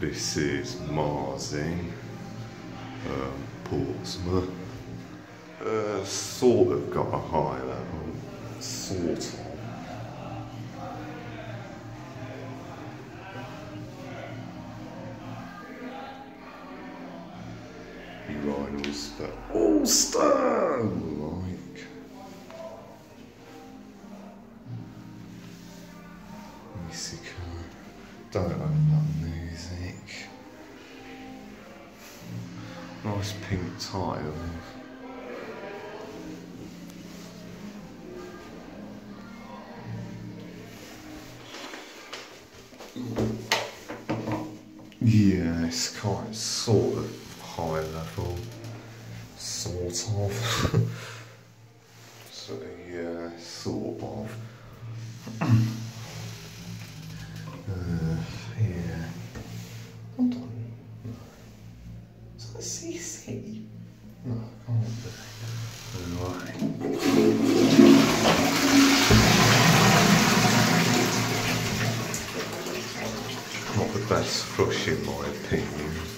This is Marsing, um, Portsmouth. Uh, sort of got a high level, sort of. Urinals for Ulster, like. Mexico. Don't own that music. Nice pink tiles. Yeah, it's quite sort of high level. Sort of. so yeah, sort of. can't Not the best flush in my opinion.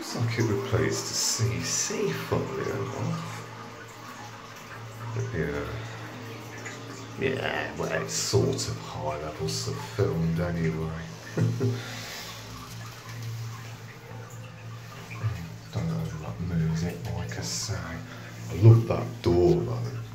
Looks like it replaced the CC, funnily enough. But yeah. Yeah, well, it's sort of high level stuff filmed anyway. Don't know if that music, like I say. I love that door though. Definite thumbs up.